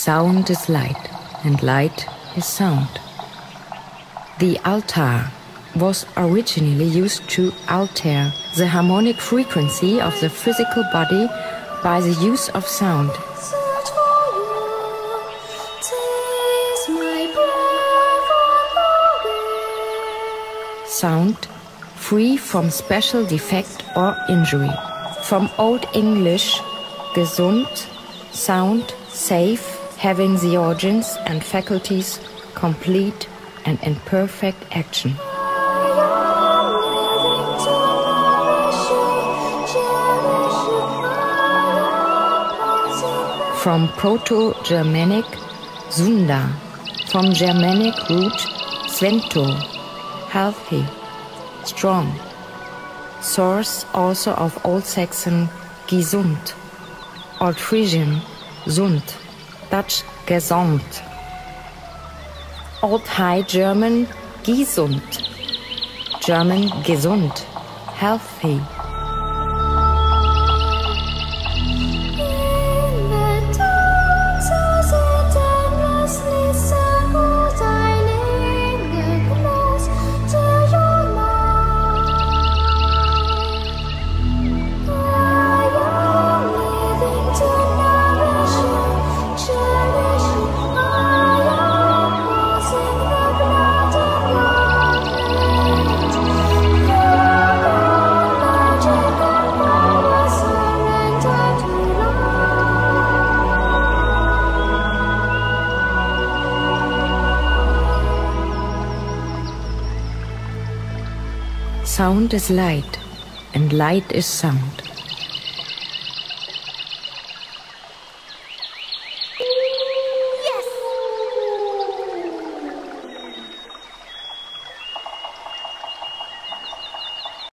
Sound is light, and light is sound. The altar was originally used to alter the harmonic frequency of the physical body by the use of sound. Sound free from special defect or injury. From Old English, gesund, sound, safe, having the organs and faculties complete and in perfect action. From Proto Germanic Sunda, from Germanic root Svento, healthy, strong. Source also of Old Saxon gesund, Old Frisian sund, Dutch gesund. Old High German gesund, German gesund, healthy. Sound is light, and light is sound.